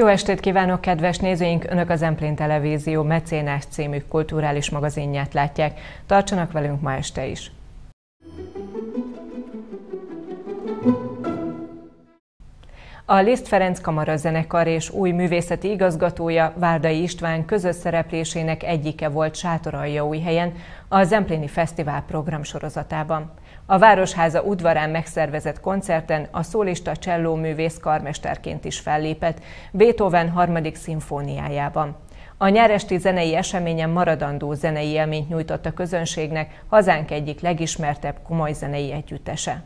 Jó estét kívánok, kedves nézőink! Önök az Emplén Televízió Mecénás című kulturális magazinját látják. Tartsanak velünk ma este is! A Liszt Ferenc Kamara zenekar és új művészeti igazgatója Várdai István közös szereplésének egyike volt helyen a Zempléni Fesztivál programsorozatában. A Városháza udvarán megszervezett koncerten a szólista cselló művész karmesterként is fellépett Beethoven harmadik szimfóniájában. A nyáresti zenei eseményen maradandó zenei élményt nyújtott a közönségnek hazánk egyik legismertebb komoly zenei együttese.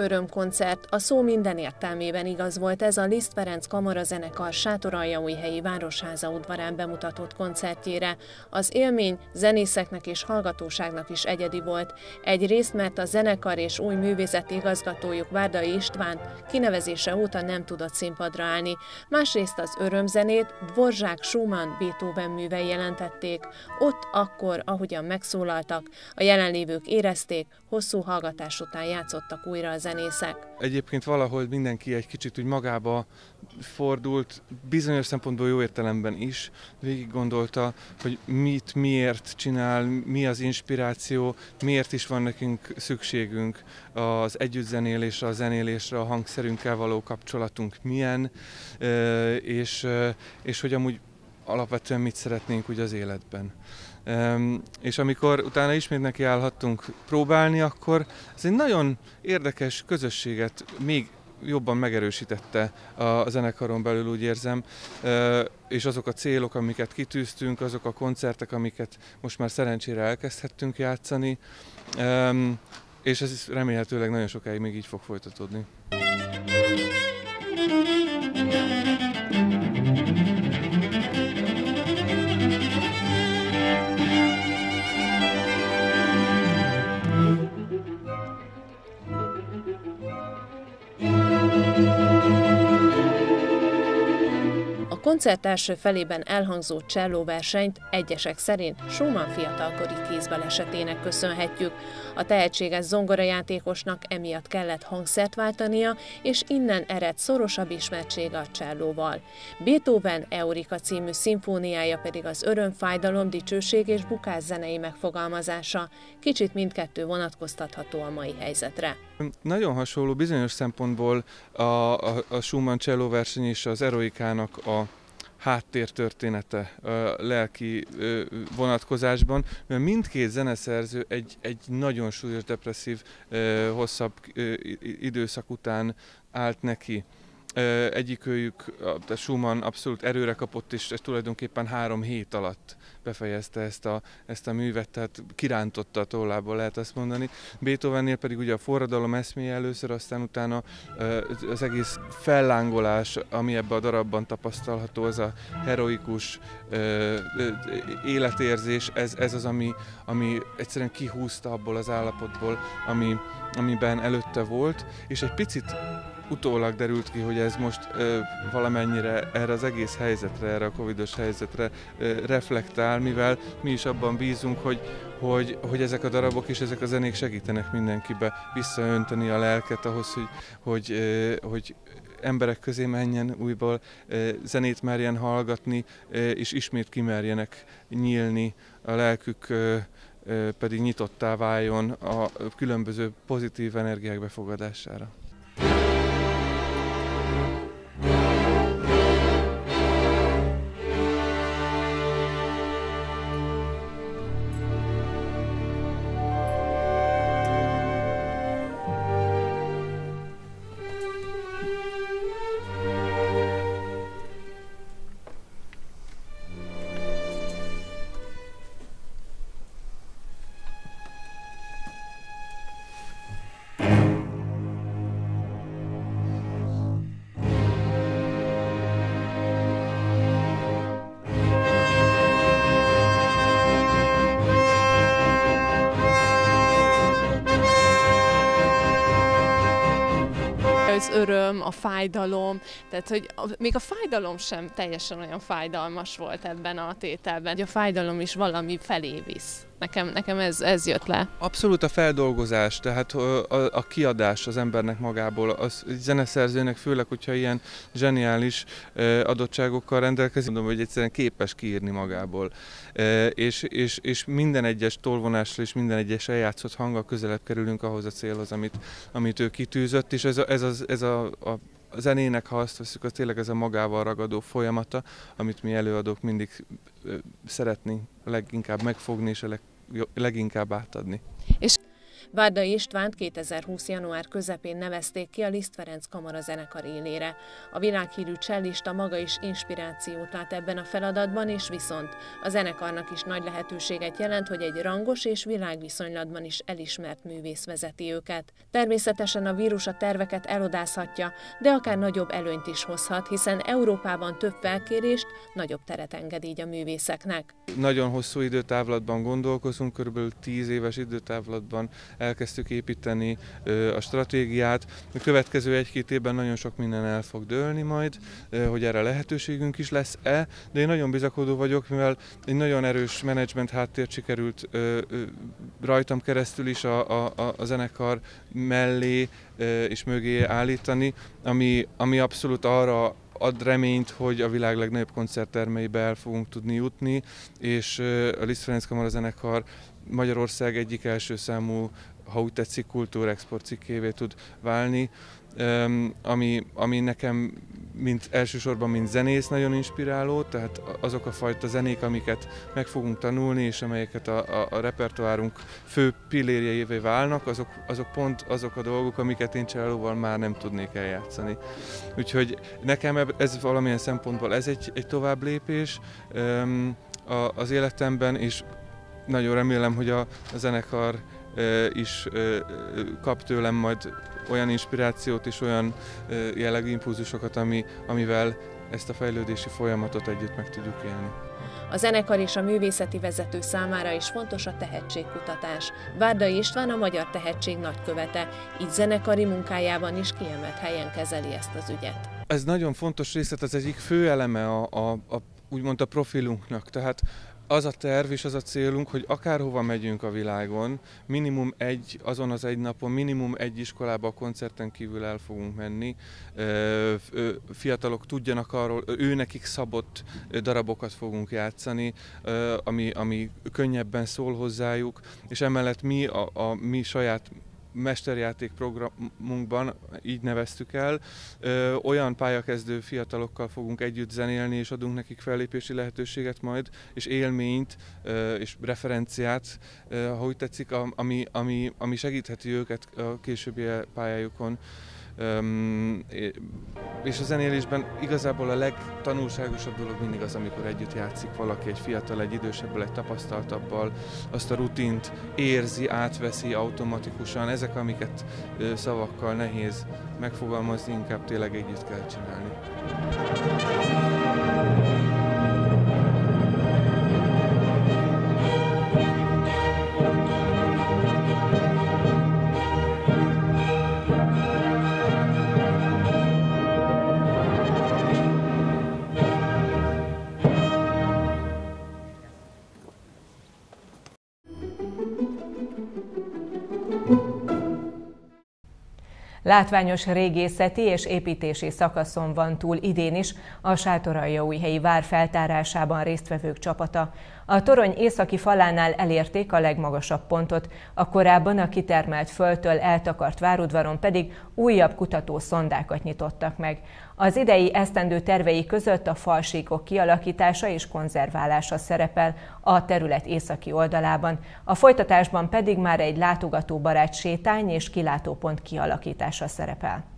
Örömkoncert, a szó minden értelmében igaz volt ez a Liszt Ferenc Kamarazenekar Sátoraljaújhelyi Városháza udvarán bemutatott koncertjére. Az élmény zenészeknek és hallgatóságnak is egyedi volt. Egyrészt, mert a zenekar és új művészeti igazgatójuk Várdai István kinevezése óta nem tudott színpadra állni. Másrészt az örömzenét Dvorzsák Schumann Beethoven művei jelentették. Ott akkor, ahogyan megszólaltak, a jelenlévők érezték, hosszú hallgatás után játszottak újra az zenészek. Egyébként valahol mindenki egy kicsit úgy magába fordult, bizonyos szempontból jó értelemben is, végig gondolta, hogy mit, miért csinál, mi az inspiráció, miért is van nekünk szükségünk az együttzenélésre, a zenélésre, a hangszerünkkel való kapcsolatunk milyen, és, és hogy amúgy alapvetően mit szeretnénk úgy az életben. És amikor utána ismét neki állhattunk próbálni, akkor ez egy nagyon érdekes közösséget még jobban megerősítette a zenekaron belül, úgy érzem, és azok a célok, amiket kitűztünk, azok a koncertek, amiket most már szerencsére elkezdhettünk játszani, és ez remélhetőleg nagyon sokáig még így fog folytatódni. Koncert első felében elhangzó csellóversenyt egyesek szerint Schumann fiatalkori kézbelesetének köszönhetjük. A tehetséges zongorajátékosnak emiatt kellett hangszert váltania, és innen ered szorosabb ismertsége a csellóval. Beethoven Eurika című szimfóniája pedig az öröm, fájdalom, dicsőség és bukás zenei megfogalmazása. Kicsit mindkettő vonatkoztatható a mai helyzetre. Nagyon hasonló bizonyos szempontból a, a, a Schumann cselló verseny és az Eroikának a háttértörténete a lelki vonatkozásban, mert mindkét zeneszerző egy, egy nagyon súlyos depresszív, hosszabb időszak után állt neki. Egyikőjük, a Schumann abszolút erőre kapott, és tulajdonképpen három hét alatt befejezte ezt a, ezt a művet, tehát kirántotta a tollából, lehet azt mondani. Beethovennél pedig ugye a forradalom eszméje először, aztán utána az egész fellángolás, ami ebbe a darabban tapasztalható, az a heroikus életérzés, ez, ez az, ami, ami egyszerűen kihúzta abból az állapotból, ami, amiben előtte volt, és egy picit utólag derült ki, hogy ez most ö, valamennyire erre az egész helyzetre, erre a covidos helyzetre ö, reflektál, mivel mi is abban bízunk, hogy, hogy, hogy ezek a darabok és ezek a zenék segítenek mindenkibe visszaönteni a lelket ahhoz, hogy, hogy, ö, hogy emberek közé menjen újból, zenét merjen hallgatni, és ismét kimerjenek nyílni a lelkük pedig nyitottá váljon a különböző pozitív energiák befogadására. Öröm, a fájdalom, tehát hogy még a fájdalom sem teljesen olyan fájdalmas volt ebben a tételben, hogy a fájdalom is valami felé visz. Nekem, nekem ez, ez jött le. Abszolút a feldolgozás, tehát a, a kiadás az embernek magából, az zeneszerzőnek főleg, hogyha ilyen zseniális adottságokkal rendelkezik, mondom, hogy egyszerűen képes kiírni magából. És, és, és minden egyes tolvonással és minden egyes eljátszott hanggal közelebb kerülünk ahhoz a célhoz, amit, amit ő kitűzött, és ez a, ez a, ez a, a a zenének, ha azt veszük, az tényleg ez a magával ragadó folyamata, amit mi előadók mindig szeretnénk leginkább megfogni és a leg, leginkább átadni. És Várda Istvánt 2020. január közepén nevezték ki a Liszt Ferenc Kamara zenekar élére. A világhírű csellista maga is inspirációt lát ebben a feladatban, és viszont a zenekarnak is nagy lehetőséget jelent, hogy egy rangos és világviszonylatban is elismert művész vezeti őket. Természetesen a vírus a terveket elodázhatja, de akár nagyobb előnyt is hozhat, hiszen Európában több felkérést, nagyobb teret enged így a művészeknek. Nagyon hosszú időtávlatban gondolkozunk, körülbelül 10 éves időtávlatban elkezdtük építeni a stratégiát. A következő egy-két évben nagyon sok minden el fog dőlni majd, hogy erre lehetőségünk is lesz-e, de én nagyon bizakodó vagyok, mivel egy nagyon erős menedzsment háttért sikerült rajtam keresztül is a, a, a zenekar mellé és mögé állítani, ami, ami abszolút arra ad reményt, hogy a világ legnagyobb koncerttermeibe el fogunk tudni jutni, és a Liszt Ferenc Kamara zenekar Magyarország egyik első számú, ha úgy tetszik, kultúrexport cikkévé tud válni, ami, ami nekem mint elsősorban, mint zenész nagyon inspiráló, tehát azok a fajta zenék, amiket meg fogunk tanulni, és amelyeket a, a, a repertoárunk fő pillérjeivé válnak, azok, azok pont azok a dolgok, amiket én csalóval már nem tudnék eljátszani. Úgyhogy nekem ez valamilyen szempontból ez egy, egy tovább lépés az életemben, és nagyon remélem, hogy a, a zenekar is kap tőlem majd olyan inspirációt és olyan jellegű impulzusokat, ami, amivel ezt a fejlődési folyamatot együtt meg tudjuk élni. A zenekar és a művészeti vezető számára is fontos a tehetségkutatás. Várdai István a magyar tehetség nagykövete, így zenekari munkájában is kiemelt helyen kezeli ezt az ügyet. Ez nagyon fontos részlet, az egyik fő eleme a, a, a úgymond a profilunknak. Tehát az a terv és az a célunk, hogy akárhova megyünk a világon, minimum egy, azon az egy napon, minimum egy iskolába a koncerten kívül el fogunk menni. Fiatalok tudjanak arról, ő nekik szabott darabokat fogunk játszani, ami, ami könnyebben szól hozzájuk, és emellett mi a, a mi saját mesterjáték programunkban, így neveztük el, ö, olyan pályakezdő fiatalokkal fogunk együtt zenélni, és adunk nekik fellépési lehetőséget majd, és élményt, ö, és referenciát, ö, ha úgy tetszik, ami, ami, ami segítheti őket a későbbi pályájukon. Um, és a zenélésben igazából a legtanulságosabb dolog mindig az, amikor együtt játszik valaki, egy fiatal, egy idősebbel, egy tapasztaltabbal, azt a rutint érzi, átveszi automatikusan. Ezek, amiket szavakkal nehéz megfogalmazni, inkább tényleg együtt kell csinálni. Látványos régészeti és építési szakaszon van túl idén is a Sátoraljaújhelyi vár feltárásában résztvevők csapata. A torony északi falánál elérték a legmagasabb pontot, a korábban a kitermelt földtől eltakart várudvaron pedig újabb kutató szondákat nyitottak meg. Az idei esztendő tervei között a falsíkok kialakítása és konzerválása szerepel a terület északi oldalában, a folytatásban pedig már egy látogatóbarát sétány és kilátópont kialakítása szerepel.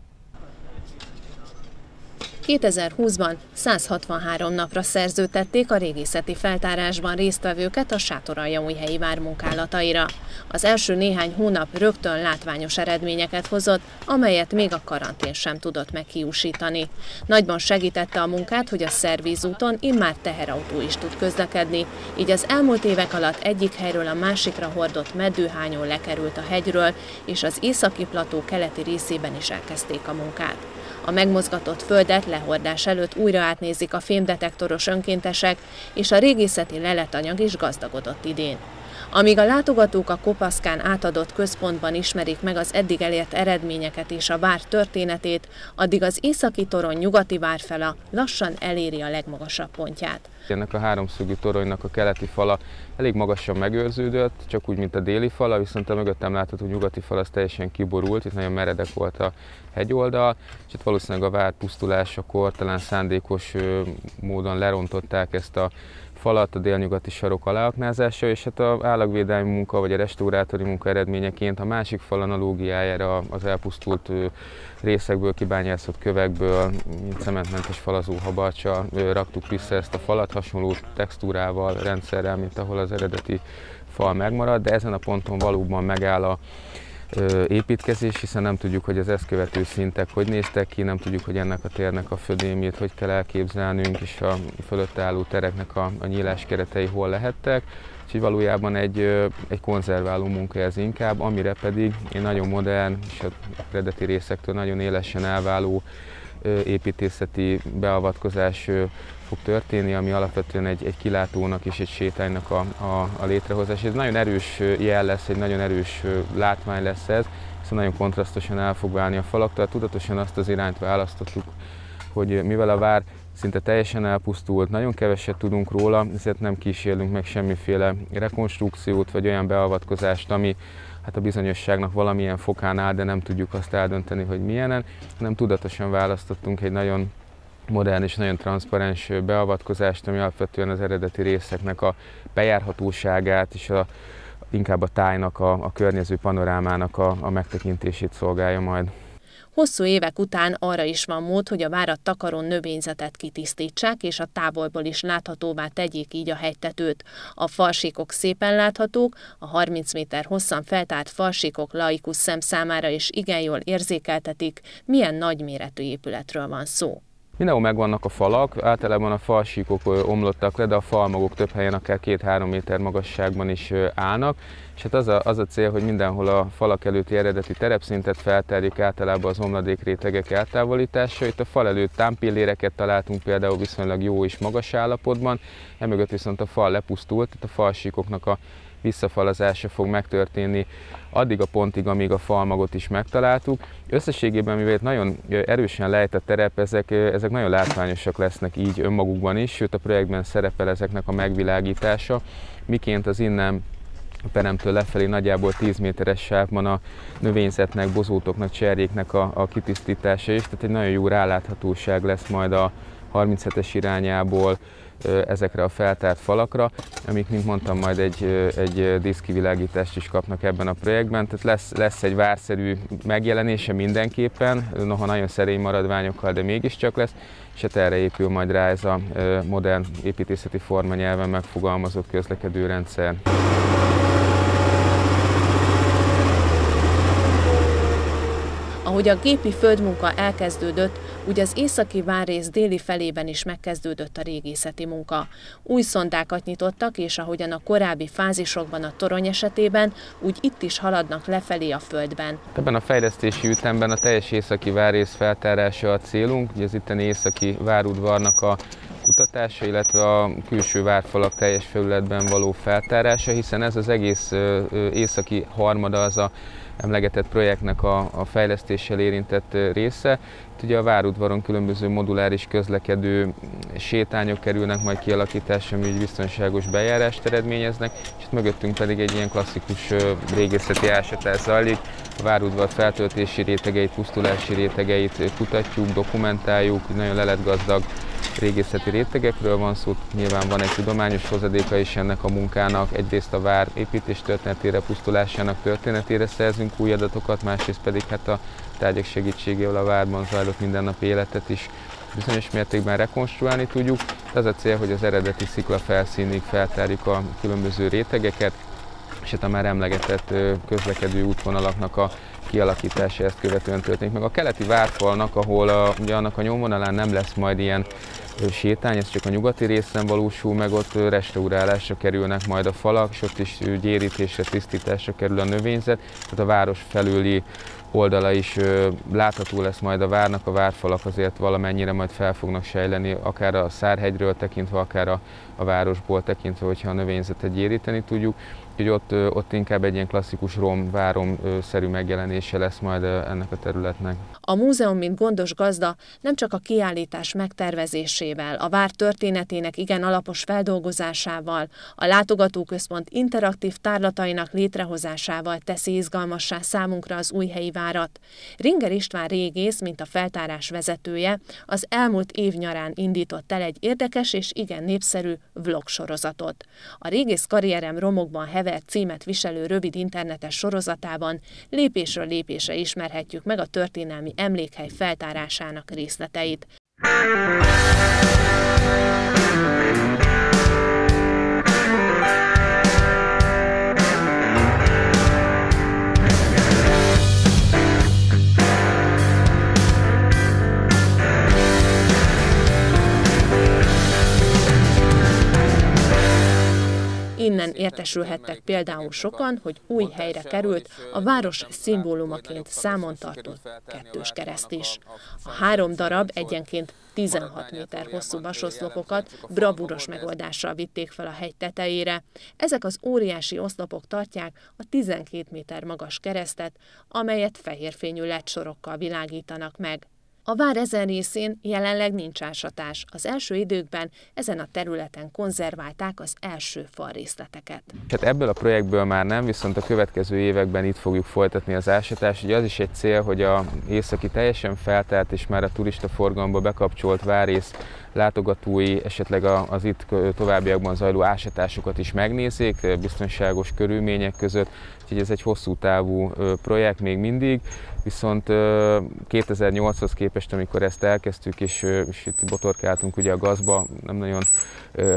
2020-ban 163 napra szerződtették a régészeti feltárásban résztvevőket a Sátoraljaújhelyi vár munkálataira. Az első néhány hónap rögtön látványos eredményeket hozott, amelyet még a karantén sem tudott meghiúsítani. Nagyban segítette a munkát, hogy a szervízúton immár teherautó is tud közlekedni, így az elmúlt évek alatt egyik helyről a másikra hordott meddőhányó lekerült a hegyről, és az északi plató keleti részében is elkezdték a munkát. A megmozgatott földet lehordás előtt újra átnézik a fémdetektoros önkéntesek, és a régészeti leletanyag is gazdagodott idén. Amíg a látogatók a Kopaszkán átadott központban ismerik meg az eddig elért eredményeket és a vár történetét, addig az északi torony nyugati várfela lassan eléri a legmagasabb pontját. Ennek a háromszögű toronynak a keleti fala elég magasan megőrződött, csak úgy, mint a déli fala, viszont a mögöttem látható nyugati fal az teljesen kiborult, itt nagyon meredek volt a hegyoldal, és itt valószínűleg a vár pusztulásakor talán szándékos módon lerontották ezt a falat a délnyugati sarok aláaknázása, és hát a állagvédelmi munka vagy a restaurátori munka eredményeként a másik fal analógiájára az elpusztult részekből, kibányászott kövekből, cementmentes falazó habarcsa raktuk vissza ezt a falat, hasonló textúrával, rendszerrel, mint ahol az eredeti fal megmarad, de ezen a ponton valóban megáll a építkezés, hiszen nem tudjuk, hogy az ezt követő szintek hogy néztek ki, nem tudjuk, hogy ennek a térnek a födémét hogy kell elképzelnünk, és a fölött álló tereknek a, a nyílás keretei hol lehettek. Úgyhogy valójában egy, egy konzerváló munka ez inkább, amire pedig egy nagyon modern és a eredeti részektől nagyon élesen elváló építészeti beavatkozás fog történni, ami alapvetően egy, egy kilátónak és egy sétánynak a, a, a létrehozás. Ez nagyon erős jel lesz, egy nagyon erős látvány lesz ez, hiszen nagyon kontrasztosan el fog válni a falaktól. Tudatosan azt az irányt választottuk, hogy mivel a vár szinte teljesen elpusztult, nagyon keveset tudunk róla, ezért nem kísérlünk meg semmiféle rekonstrukciót vagy olyan beavatkozást, ami hát a bizonyosságnak valamilyen fokán áll, de nem tudjuk azt eldönteni, hogy milyenen, hanem tudatosan választottunk egy nagyon modern és nagyon transzparens beavatkozást, ami alapvetően az eredeti részeknek a bejárhatóságát és a, inkább a tájnak, a, a környező panorámának a, a megtekintését szolgálja majd. Hosszú évek után arra is van mód, hogy a várat takaron növényzetet kitisztítsák, és a távolból is láthatóvá tegyék így a hegytetőt. A falsíkok szépen láthatók, a 30 méter hosszan feltárt falsíkok laikus szem számára is igen jól érzékeltetik, milyen nagyméretű épületről van szó. Mindenhol megvannak a falak, általában a falsíkok omlottak le, de a falmagok több helyen akár 2-3 méter magasságban is állnak, és hát az a, az a cél, hogy mindenhol a falak előtti eredeti terepszintet felterjük általában az omladék rétegek eltávolítása. Itt a fal előtt támpilléreket találtunk például viszonylag jó és magas állapotban, emögött viszont a fal lepusztult, tehát a falsíkoknak a visszafalazása fog megtörténni addig a pontig, amíg a falmagot is megtaláltuk. Összességében, mivel itt nagyon erősen lejtett terep, ezek, ezek nagyon látványosak lesznek így önmagukban is, sőt a projektben szerepel ezeknek a megvilágítása, miként az innen a peremtől lefelé nagyjából 10 méteres sávban a növényzetnek, bozótoknak, cserjéknek a, a kitisztítása is, tehát egy nagyon jó ráláthatóság lesz majd a 37-es irányából ezekre a feltárt falakra, amik, mint mondtam, majd egy, egy diszkivilágítást is kapnak ebben a projektben. Tehát lesz, lesz egy várszerű megjelenése mindenképpen, noha nagyon szerény maradványokkal, de mégiscsak lesz, és hát erre épül majd rá ez a modern építészeti formanyelven megfogalmazott közlekedőrendszer. Ahogy a gépi földmunka elkezdődött, úgy az északi várrész déli felében is megkezdődött a régészeti munka. Új szondákat nyitottak, és ahogyan a korábbi fázisokban a torony esetében, úgy itt is haladnak lefelé a földben. Ebben a fejlesztési ütemben a teljes északi várrész feltárása a célunk, ugye az itteni északi várudvarnak a kutatása, illetve a külső várfalak teljes felületben való feltárása, hiszen ez az egész északi harmada az a emlegetett projektnek a, a fejlesztéssel érintett része. Itt ugye a várudvaron különböző moduláris közlekedő sétányok kerülnek majd kialakításra, ami biztonságos bejárást eredményeznek, és itt mögöttünk pedig egy ilyen klasszikus régészeti ásatás zajlik. A várudvar feltöltési rétegeit, pusztulási rétegeit kutatjuk, dokumentáljuk, nagyon leletgazdag régészeti rétegekről van szó, nyilván van egy tudományos hozadéka is ennek a munkának, egyrészt a vár építés történetére, pusztulásának történetére szerzünk új adatokat, másrészt pedig hát a tárgyak segítségével a várban zajlott mindennapi életet is bizonyos mértékben rekonstruálni tudjuk. Ez a cél, hogy az eredeti szikla felszínig feltárjuk a különböző rétegeket, és hát a már emlegetett közlekedő útvonalaknak a kialakítása ezt követően történik. Meg a keleti várfalnak, ahol a, ugye annak a nyomvonalán nem lesz majd ilyen sétány, ez csak a nyugati részen valósul meg, ott restaurálásra kerülnek majd a falak, és ott is gyérítésre, tisztításra kerül a növényzet, tehát a város felüli oldala is látható lesz majd a várnak, a várfalak azért valamennyire majd fel fognak sejleni, akár a Szárhegyről tekintve, akár a, a városból tekintve, hogyha a növényzetet gyéríteni tudjuk. Úgyhogy ott, ott inkább egy ilyen klasszikus rom-várom-szerű megjelenése lesz majd ennek a területnek. A múzeum, mint gondos gazda, nem csak a kiállítás megtervezésével, a vár történetének igen alapos feldolgozásával, a látogatóközpont interaktív tárlatainak létrehozásával teszi izgalmassá számunkra az új helyi várat. Ringer István régész, mint a feltárás vezetője, az elmúlt év nyarán indított el egy érdekes és igen népszerű vlog sorozatot. A régész karrierem romokban hever címet viselő rövid internetes sorozatában lépésről lépésre ismerhetjük meg a történelmi emlékhely feltárásának részleteit. Innen értesülhettek például sokan, hogy új helyre került a város szimbólumaként számon tartott kettős kereszt is. A három darab egyenként 16 méter hosszú vasoszlopokat bravúros megoldással vitték fel a hegy tetejére. Ezek az óriási oszlopok tartják a 12 méter magas keresztet, amelyet fehérfényű sorokkal világítanak meg. A vár ezen részén jelenleg nincs ásatás. Az első időkben ezen a területen konzerválták az első falrészleteket. Hát ebből a projektből már nem, viszont a következő években itt fogjuk folytatni az ásatást. Ugye az is egy cél, hogy a északi teljesen feltelt és már a turista forgalomba bekapcsolt várész látogatói esetleg az itt továbbiakban zajló ásatásokat is megnézzék, biztonságos körülmények között. Úgyhogy ez egy hosszú távú projekt még mindig, viszont 2008-hoz képest, amikor ezt elkezdtük, és, és itt botorkáltunk ugye a gazba, nem nagyon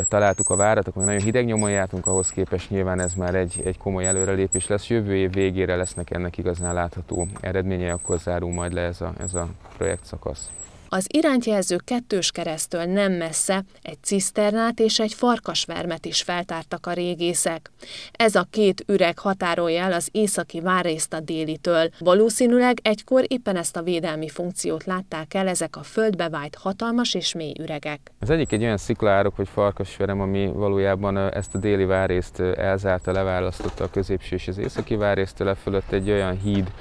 találtuk a várat, akkor nagyon hideg nyomon jártunk, ahhoz képest nyilván ez már egy, egy komoly előrelépés lesz. Jövő év végére lesznek ennek igazán látható eredményei, akkor zárul majd le ez a, ez a projekt szakasz. Az irántjelző kettős keresztől nem messze egy ciszternát és egy farkasvermet is feltártak a régészek. Ez a két üreg határolja el az északi várrészt a délitől. Valószínűleg egykor éppen ezt a védelmi funkciót látták el ezek a földbe vájt hatalmas és mély üregek. Az egyik egy olyan sziklárok vagy farkasverem, ami valójában ezt a déli várrészt elzárta, leválasztotta a középső és az északi várrésztől, fölött egy olyan híd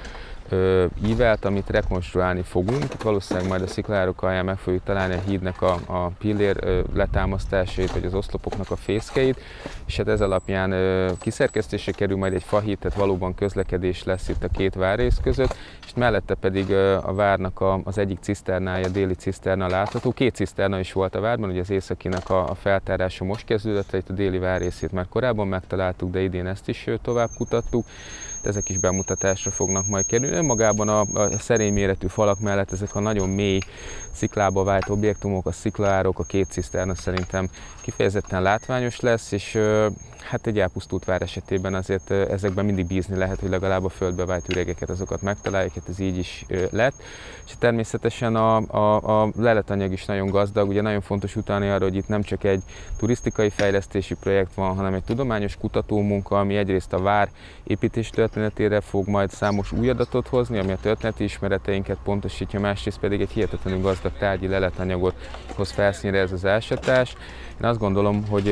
ívelt, amit rekonstruálni fogunk. Itt valószínűleg majd a sziklárok alján meg fogjuk találni a hídnek a, a pillér letámasztásait, vagy az oszlopoknak a fészkeit, és hát ez alapján kiszerkesztésre kerül majd egy fahíd, tehát valóban közlekedés lesz itt a két várrész között, és mellette pedig a várnak a, az egyik ciszternája, déli ciszterna látható. Két ciszterna is volt a várban, ugye az északinak a, a feltárása most kezdődött, itt a déli várrészét már korábban megtaláltuk, de idén ezt is tovább kutattuk ezek is bemutatásra fognak majd kerülni. Önmagában a, a szerény méretű falak mellett ezek a nagyon mély sziklába vált objektumok, a sziklaárok, a két ciszterna szerintem kifejezetten látványos lesz, és hát egy elpusztult vár esetében azért ezekben mindig bízni lehet, hogy legalább a földbe vált üregeket, azokat megtaláljuk, hát ez így is lett. És természetesen a, a, a leletanyag is nagyon gazdag, ugye nagyon fontos utalni arra, hogy itt nem csak egy turisztikai fejlesztési projekt van, hanem egy tudományos kutatómunka, ami egyrészt a vár építés történetére fog majd számos új adatot hozni, ami a történeti ismereteinket pontosítja, másrészt pedig egy hihetetlenül gazdag tárgyi leletanyagot hoz felszínre ez az ásatás. Én azt gondolom, hogy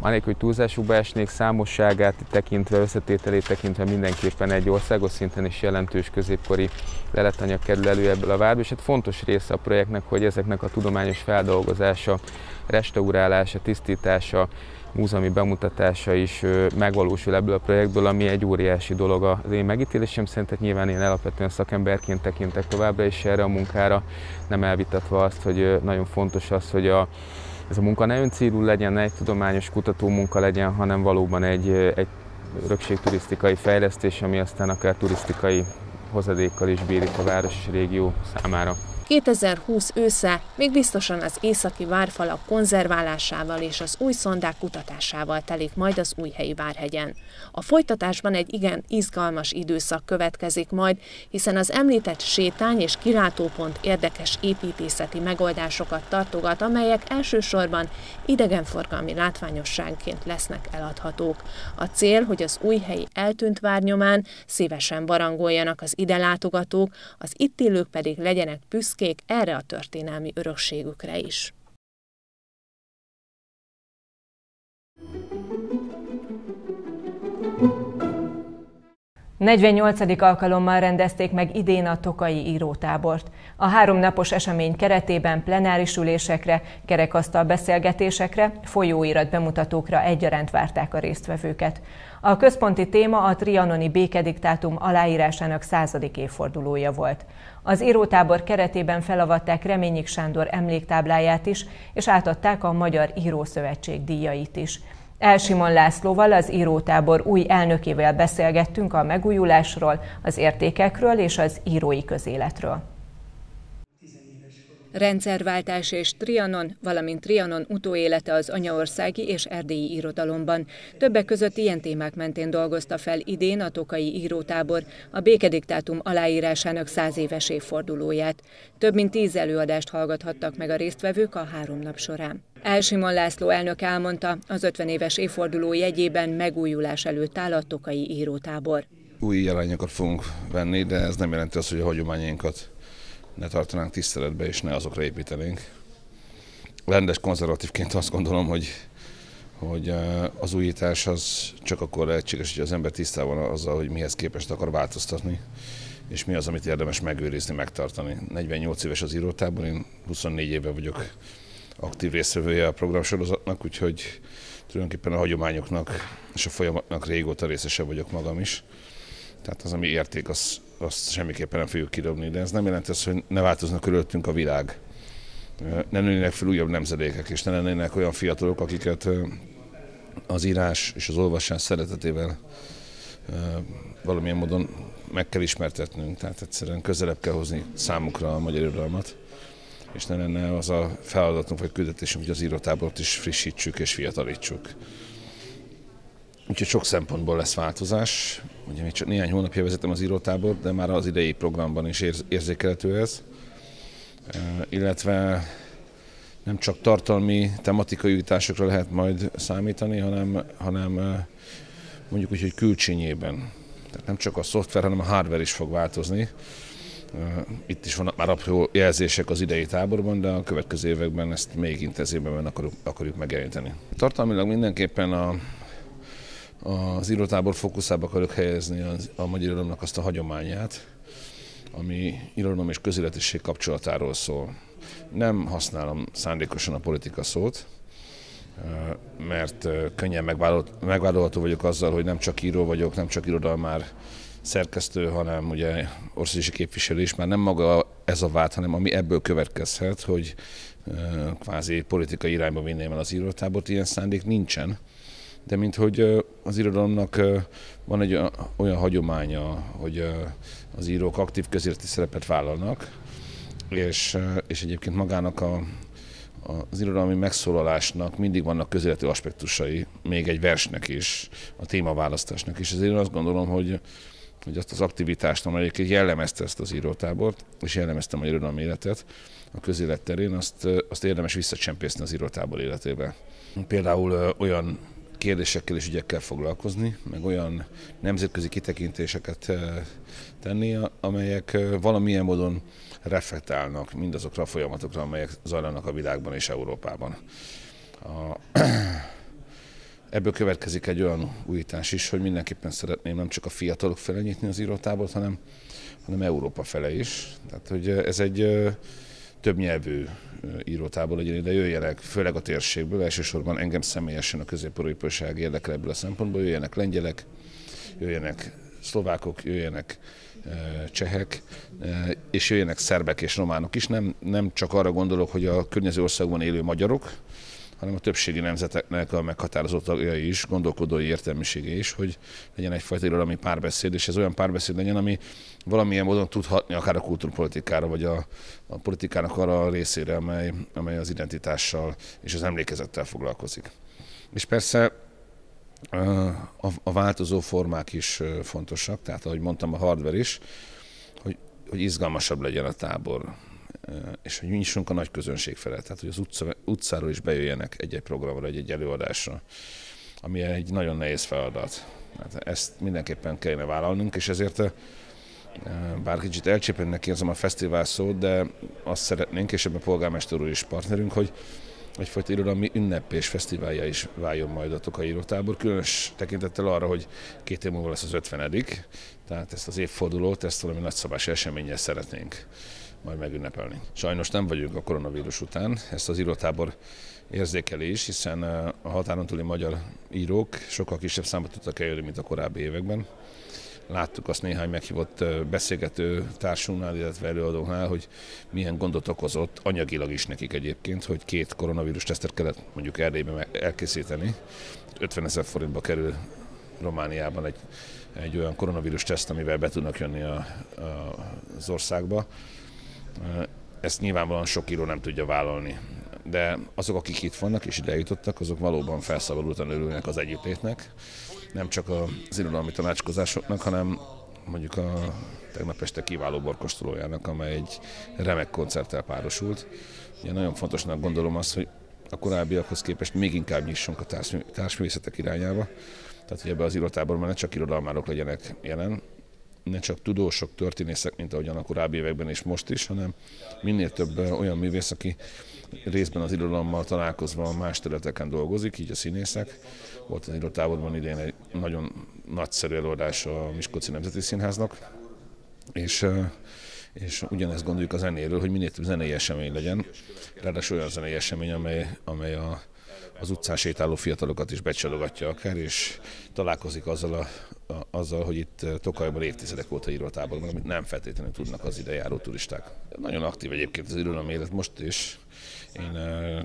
anélkül, hogy túlzásukba esnék, számosságát tekintve, összetételét tekintve mindenképpen egy országos szinten is jelentős középkori leletanyag kerül elő ebből a várba, és hát fontos része a projektnek, hogy ezeknek a tudományos feldolgozása, restaurálása, tisztítása, múzeumi bemutatása is megvalósul ebből a projektből, ami egy óriási dolog az én megítélésem szerint, tehát nyilván én alapvetően szakemberként tekintek továbbra is erre a munkára, nem elvitatva azt, hogy nagyon fontos az, hogy a ez a munka ne öncélú legyen, ne egy tudományos kutató munka legyen, hanem valóban egy, egy rögségturisztikai fejlesztés, ami aztán akár turisztikai hozadékkal is bír itt a város és régió számára. 2020 ősze még biztosan az északi várfalak konzerválásával és az új szondák kutatásával telik majd az újhelyi várhegyen. A folytatásban egy igen izgalmas időszak következik majd, hiszen az említett sétány és kilátópont érdekes építészeti megoldásokat tartogat, amelyek elsősorban idegenforgalmi látványosságként lesznek eladhatók. A cél, hogy az újhelyi eltűnt várnyomán szívesen barangoljanak az ide látogatók, az itt élők pedig legyenek büszkék büszkék erre a történelmi örökségükre is. 48. alkalommal rendezték meg idén a Tokai írótábort. A három napos esemény keretében plenáris ülésekre, kerekasztal beszélgetésekre, folyóirat bemutatókra egyaránt várták a résztvevőket. A központi téma a trianoni békediktátum aláírásának századik évfordulója volt. Az írótábor keretében felavatták Reményik Sándor emléktábláját is, és átadták a Magyar Írószövetség díjait is. Elsimon Lászlóval, az írótábor új elnökével beszélgettünk a megújulásról, az értékekről és az írói közéletről. Rendszerváltás és Trianon, valamint Trianon utóélete az anyaországi és erdélyi irodalomban. Többek között ilyen témák mentén dolgozta fel idén a Tokai írótábor a békediktátum aláírásának száz éves évfordulóját. Több mint tíz előadást hallgathattak meg a résztvevők a három nap során. Elsimon László elnök elmondta, az 50 éves évforduló jegyében megújulás előtt áll a Tokai írótábor. Új jelenjokat fogunk venni, de ez nem jelenti azt, hogy a hagyományainkat ne tartanánk tiszteletbe, és ne azokra építenénk. Rendes konzervatívként azt gondolom, hogy, hogy az újítás az csak akkor lehetséges, hogy az ember tisztában azzal, hogy mihez képest akar változtatni, és mi az, amit érdemes megőrizni, megtartani. 48 éves az írótában, én 24 éve vagyok aktív résztvevője a programsorozatnak, úgyhogy tulajdonképpen a hagyományoknak és a folyamatnak régóta részese vagyok magam is. Tehát az, ami érték, az, azt semmiképpen nem fogjuk kidobni, de ez nem jelenti azt, hogy ne változna körülöttünk a világ. Ne nőnének fel újabb nemzedékek, és ne lennének olyan fiatalok, akiket az írás és az olvasás szeretetével valamilyen módon meg kell ismertetnünk, tehát egyszerűen közelebb kell hozni számukra a magyar irodalmat, és ne lenne az a feladatunk vagy küldetésünk, hogy az írótábort is frissítsük és fiatalítsuk. Úgyhogy sok szempontból lesz változás. Ugye még csak néhány hónapja vezetem az írótábort, de már az idei programban is érzékelhető ez. Illetve nem csak tartalmi, tematikai újításokra lehet majd számítani, hanem, hanem mondjuk úgy, hogy külcsínyében. Tehát nem csak a szoftver, hanem a hardware is fog változni. Itt is vannak már apró jelzések az idei táborban, de a következő években ezt még intenzívebben akarjuk, akarjuk megjeleníteni. Tartalmilag mindenképpen a, az írótábor fókuszába akarok helyezni az, a magyar irodalomnak azt a hagyományát, ami irodalom és közéletiség kapcsolatáról szól. Nem használom szándékosan a politika szót, mert könnyen megvádolható vagyok azzal, hogy nem csak író vagyok, nem csak irodalmár szerkesztő, hanem ugye országosi képviselő is, már nem maga ez a vád, hanem ami ebből következhet, hogy kvázi politikai irányba vinném el az írótábort, ilyen szándék nincsen de mint hogy az irodalomnak van egy olyan hagyománya, hogy az írók aktív közéleti szerepet vállalnak, és, és egyébként magának a, az irodalmi megszólalásnak mindig vannak közéleti aspektusai, még egy versnek is, a témaválasztásnak is. Ezért én azt gondolom, hogy, hogy azt az aktivitást, amelyik jellemezte ezt az írótábort, és jellemezte a irodalmi életet a közélet terén, azt, azt érdemes visszacsempészni az írótábor életébe. Például olyan kérdésekkel és ügyekkel foglalkozni, meg olyan nemzetközi kitekintéseket eh, tenni, amelyek eh, valamilyen módon reflektálnak mindazokra a folyamatokra, amelyek zajlanak a világban és Európában. A, ebből következik egy olyan újítás is, hogy mindenképpen szeretném nem csak a fiatalok felé nyitni az írótábort, hanem, hanem Európa fele is. Tehát, hogy ez egy eh, több nyelvű írótából legyen ide, jöjjenek, főleg a térségből, elsősorban engem személyesen a közép érdekel ebből a szempontból, jöjjenek lengyelek, jöjjenek szlovákok, jöjjenek csehek, és jöjjenek szerbek és románok is. Nem, nem csak arra gondolok, hogy a környező országban élő magyarok, hanem a többségi nemzeteknek a meghatározó tagjai is, gondolkodói értelmisége is, hogy legyen egyfajta irodalmi párbeszéd, és ez olyan párbeszéd legyen, ami valamilyen módon tudhatni akár a kultúrpolitikára, vagy a, a politikának arra a részére, amely, amely az identitással és az emlékezettel foglalkozik. És persze a, a változó formák is fontosak, tehát ahogy mondtam, a hardware is, hogy, hogy izgalmasabb legyen a tábor és hogy nyissunk a nagy közönség felett, tehát hogy az utca, utcáról is bejöjjenek egy-egy programra, egy-egy előadásra, ami egy nagyon nehéz feladat. Hát ezt mindenképpen kellene vállalnunk, és ezért bár kicsit elcsépőnek érzem a fesztivál szót, de azt szeretnénk, és ebben a polgármester úr is partnerünk, hogy, egyfajta irodalmi ünnep és fesztiválja is váljon majd a Tokai Írótábor, különös tekintettel arra, hogy két év múlva lesz az 50 tehát ezt az évfordulót, ezt valami nagyszabás eseménnyel szeretnénk majd megünnepelni. Sajnos nem vagyunk a koronavírus után, ezt az írótábor érzékeli is, hiszen a határon túli magyar írók sokkal kisebb számba tudtak eljönni, mint a korábbi években. Láttuk azt néhány meghívott beszélgető társunknál, illetve előadóknál, hogy milyen gondot okozott, anyagilag is nekik egyébként, hogy két koronavírus tesztet kellett mondjuk Erdélyben elkészíteni. 50 ezer forintba kerül Romániában egy, egy olyan koronavírus teszt, amivel be tudnak jönni a, a, az országba. Ezt nyilvánvalóan sok író nem tudja vállalni de azok, akik itt vannak és ide jutottak, azok valóban felszabadultan örülnek az együttlétnek, nem csak az irodalmi tanácskozásoknak, hanem mondjuk a tegnap este kiváló borkostolójának, amely egy remek koncerttel párosult. Ugye nagyon fontosnak gondolom azt, hogy a korábbiakhoz képest még inkább nyissunk a társművészetek irányába. Tehát, hogy ebbe az irotáborban ne csak irodalmárok legyenek jelen, ne csak tudósok, történészek, mint ahogyan a korábbi években és most is, hanem minél több olyan művész, aki részben az irodalommal találkozva más területeken dolgozik, így a színészek. Volt az irotáborban idén egy nagyon nagyszerű előadás a Miskolci Nemzeti Színháznak, és és ugyanezt gondoljuk a zenéről, hogy minél több zenei esemény legyen, ráadásul olyan zenei esemény, amely, amely a, az utcán sétáló fiatalokat is becsalogatja akár, és találkozik azzal, a, a, azzal hogy itt Tokajban évtizedek óta írótáborban, amit nem feltétlenül tudnak az ide járó turisták. Nagyon aktív egyébként az irodalom élet most is, én uh,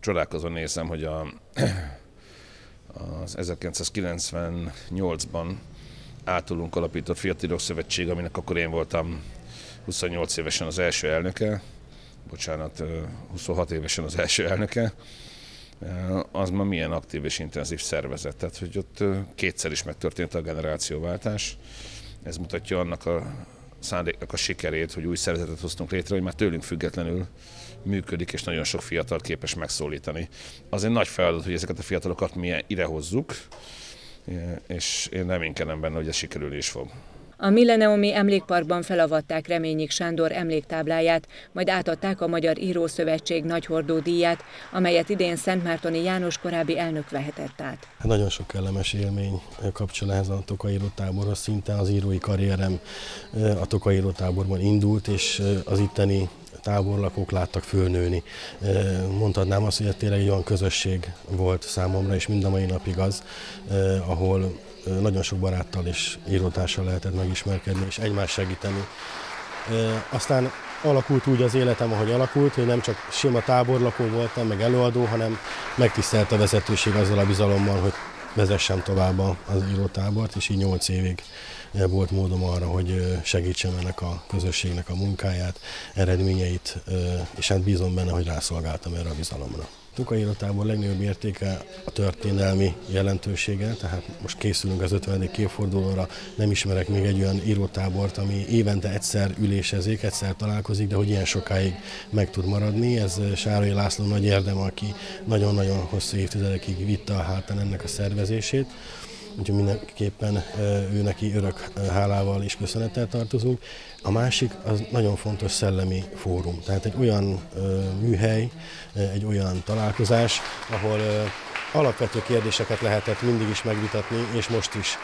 csodálkozom nézem, hogy a, az 1998-ban általunk alapított Fiatalok Szövetség, aminek akkor én voltam 28 évesen az első elnöke, bocsánat, 26 évesen az első elnöke, az ma milyen aktív és intenzív szervezet. Tehát, hogy ott kétszer is megtörtént a generációváltás. Ez mutatja annak a szándéknak a sikerét, hogy új szervezetet hoztunk létre, hogy már tőlünk függetlenül működik, és nagyon sok fiatal képes megszólítani. Az egy nagy feladat, hogy ezeket a fiatalokat mi ide hozzuk, és én nem inkenem benne, hogy ez sikerülni is fog. A Milleniumi Emlékparkban felavatták Reményik Sándor emléktábláját, majd átadták a Magyar Írószövetség nagyhordó díját, amelyet idén Szentmártoni János korábbi elnök vehetett át. Hát nagyon sok kellemes élmény kapcsol ehhez a Tokai táborhoz. Szinte az írói karrierem a Tokai táborban indult, és az itteni táborlakók láttak fölnőni. Mondhatnám azt, hogy tényleg egy olyan közösség volt számomra, és mind a mai napig az, ahol nagyon sok baráttal és írótársal lehetett megismerkedni, és egymást segíteni. Aztán alakult úgy az életem, ahogy alakult, hogy nem csak sima táborlakó voltam, meg előadó, hanem megtisztelt a vezetőség azzal a bizalommal, hogy vezessem tovább az írótábort, és így nyolc évig volt módom arra, hogy segítsem ennek a közösségnek a munkáját, eredményeit, és hát bízom benne, hogy rászolgáltam erre a bizalomra. Tuka írotából legnagyobb értéke a történelmi jelentősége, tehát most készülünk az 50. évfordulóra, nem ismerek még egy olyan írótábort, ami évente egyszer ülésezik, egyszer találkozik, de hogy ilyen sokáig meg tud maradni. Ez Sárai László nagy érdem, aki nagyon-nagyon hosszú évtizedekig vitte a hátán ennek a szervezését úgyhogy mindenképpen ő neki örök hálával és köszönettel tartozunk. A másik az nagyon fontos szellemi fórum, tehát egy olyan műhely, egy olyan találkozás, ahol alapvető kérdéseket lehetett mindig is megvitatni, és most is,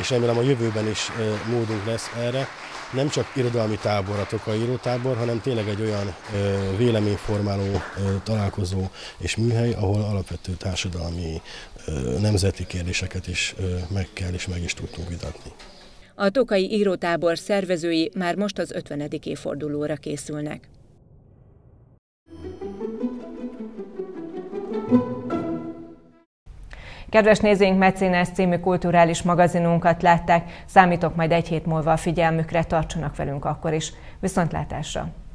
és remélem a jövőben is módunk lesz erre. Nem csak irodalmi tábor, a írótábor, hanem tényleg egy olyan véleményformáló találkozó és műhely, ahol alapvető társadalmi, nemzeti kérdéseket is meg kell és meg is tudtunk vitatni. A Tokai írótábor szervezői már most az 50. évfordulóra készülnek. Kedves nézőink, Mecénász című kulturális magazinunkat látták. Számítok majd egy hét múlva a figyelmükre, tartsanak velünk akkor is. Viszontlátásra!